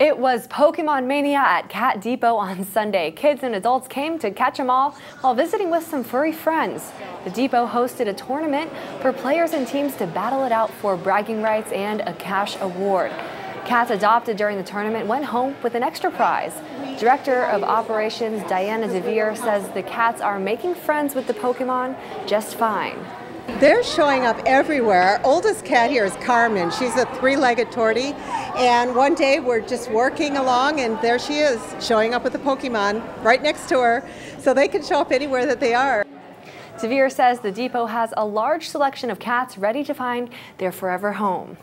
It was Pokemon Mania at Cat Depot on Sunday. Kids and adults came to catch them all while visiting with some furry friends. The depot hosted a tournament for players and teams to battle it out for bragging rights and a cash award. Cats adopted during the tournament went home with an extra prize. Director of Operations Diana DeVere says the cats are making friends with the Pokemon just fine. They're showing up everywhere. Our oldest cat here is Carmen. She's a three-legged tortie. And one day we're just working along and there she is, showing up with a Pokemon right next to her. So they can show up anywhere that they are. DeVere says the depot has a large selection of cats ready to find their forever home.